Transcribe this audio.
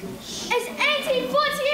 It's 1848!